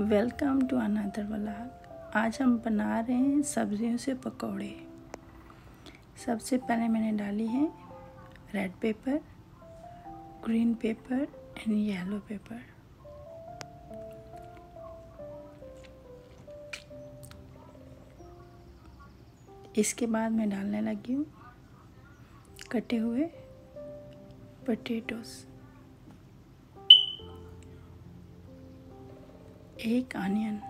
Welcome to another vlog. आज हम बना रहे हैं सब्जियों से पकौड़े। सबसे पहले मैंने डाली है red pepper, green pepper and yellow pepper. इसके बाद मैं डालने लगी हूँ कटे हुए पटेटोस एक अनियन।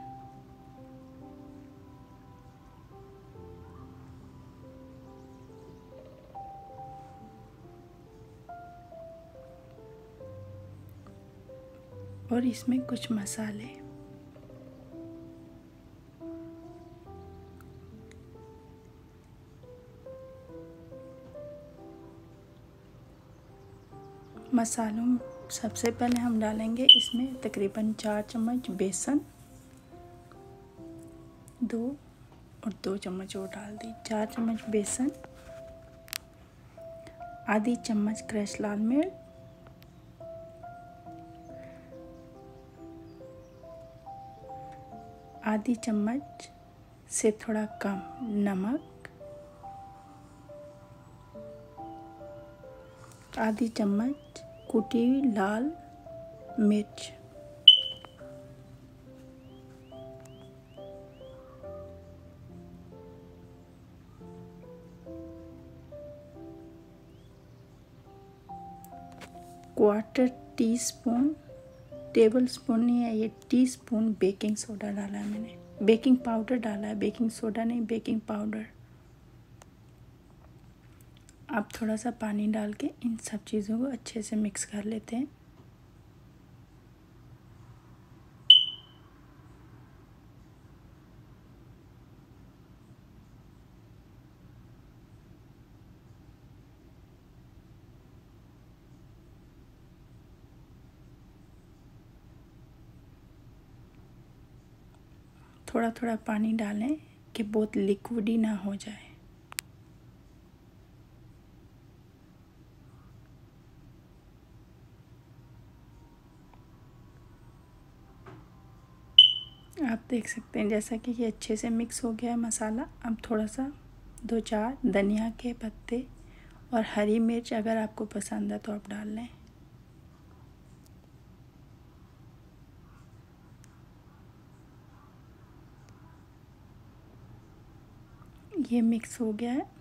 और इसमें कुछ मसाले। मसालों सबसे पहले हम डालेंगे इसमें तकरीबन चार चम्मच बेसन। दो और दो चम्मच और डाल दी। चार चम्मच बेसन। आधी चम्मच क्रश लाल मिर्च। आधी चम्मच से थोड़ा कम नमक। आधी चम्मच कुटी लाल मिर्च। Quarter teaspoon tablespoon नहीं है, ये टी स्पून बेकिंग सोडा डाला है मैंने। बेकिंग पाउडर डाला है बेकिंग सोडा नहीं बेकिंग पाउडर अब थोड़ा सा पानी डाल के इन सब चीज़ों को अच्छे से मिक्स कर लेते हैं। थोड़ा थोड़ा पानी डालें कि बहुत लिक्विड ही ना हो जाए। आप देख सकते हैं, जैसा कि ये अच्छे से मिक्स हो गया है मसाला। अब थोड़ा सा दो चार धनिया के पत्ते और हरी मिर्च अगर आपको पसंद है तो आप डाल लें। ये मिक्स हो गया है।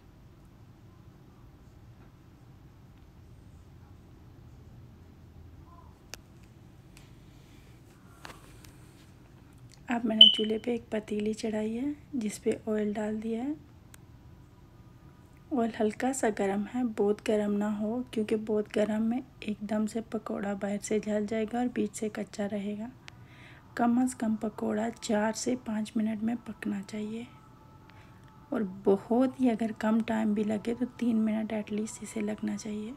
अब मैंने चूल्हे पे एक पतीली चढ़ाई है, जिस पे ऑयल डाल दिया है। ऑयल हल्का सा गर्म है, बहुत गर्म ना हो, क्योंकि बहुत गर्म में एकदम से पकोड़ा बाहर से जल जाएगा और बीच से कच्चा रहेगा। कम अज़ कम पकोड़ा चार से पाँच मिनट में पकना चाहिए। और बहुत ही अगर कम टाइम भी लगे तो तीन मिनट एटलीस्ट इसे लगना चाहिए।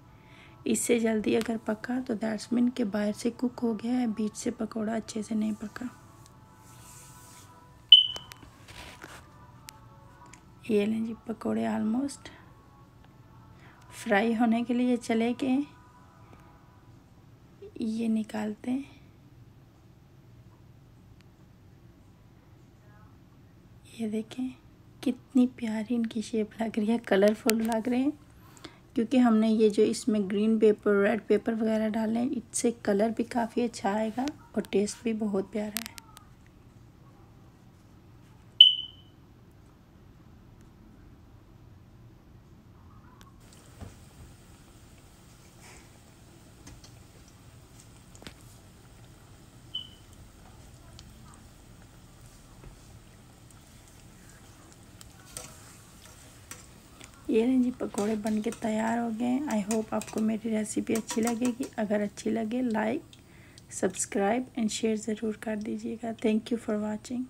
इससे जल्दी अगर पका तो दैट्स मीन के बाहर से कुक हो गया है, बीच से पकोड़ा अच्छे से नहीं पका। ये लें जी पकोड़े आलमोस्ट फ्राई होने के लिए चले गए ये निकालते हैं। ये देखें, कितनी प्यारी इनकी शेप लग रही है कलरफुल लग रहे हैं। क्योंकि हमने ये जो इसमें ग्रीन पेपर रेड पेपर वगैरह डाले हैं, इससे कलर भी काफ़ी अच्छा आएगा और टेस्ट भी बहुत प्यारा है। ये जी, पकोड़े बन के तैयार हो गए आई होप आपको मेरी रेसिपी अच्छी लगेगी। अगर अच्छी लगे लाइक सब्सक्राइब एंड शेयर ज़रूर कर दीजिएगा। Thank you for watching